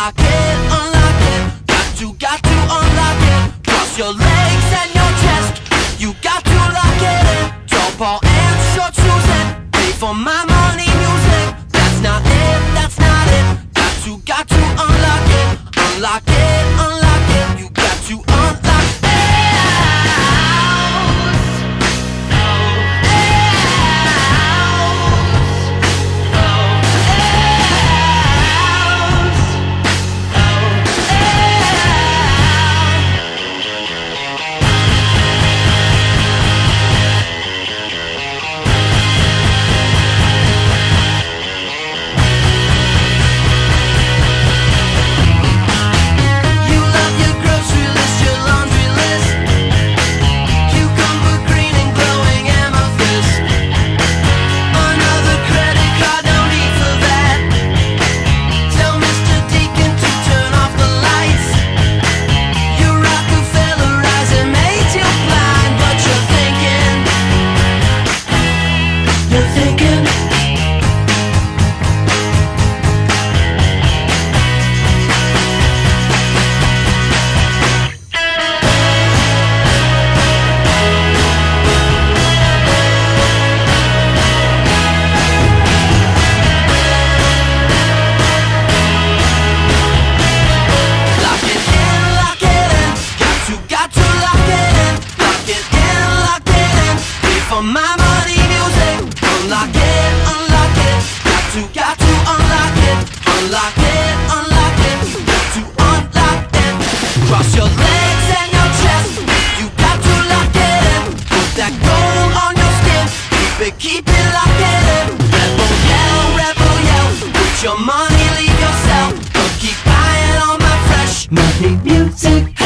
Unlock it, unlock it. Got to, got to unlock it. Cross your legs and your chest. You got to lock it in. Tall ball and short choosing. Pay for my money, music. That's not it, that's not it. Got to, got to unlock it, unlock it, unlock it. You For my money, music. Unlock it, unlock it. Got to, got to unlock it. Unlock it, unlock it. Got to unlock it. Cross your legs and your chest. You got to lock it in. Put that gold on your skin. Keep it, keep it, lock it in. Rebel yell, rebel yell. With your money, leave yourself. But keep buying all my fresh money music.